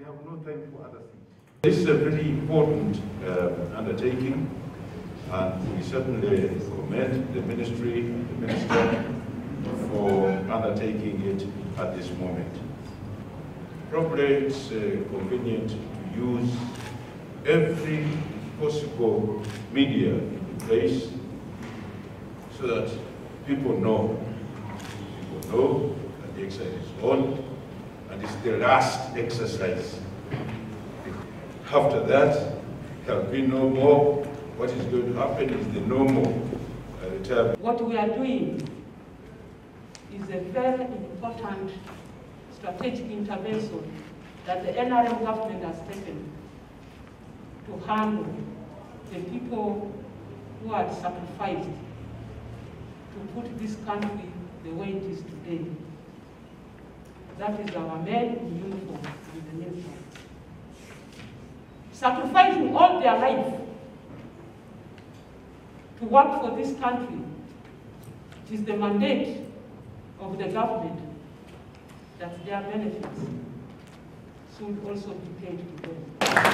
Have no time for other things. This is a very important uh, undertaking, and we certainly commend the ministry and the minister for undertaking it at this moment. Probably it's uh, convenient to use every possible media in place so that people know, people know that the exercise is on, and it's the last exercise. After that, there'll be no more. What is going to happen is the uh, retirement. What we are doing is a very important strategic intervention that the NRM government has taken to handle the people who had sacrificed to put this country the way it is today. That is our men in uniform in the uniform. Sacrificing all their life to work for this country. It is the mandate of the government that their benefits should also be paid to them.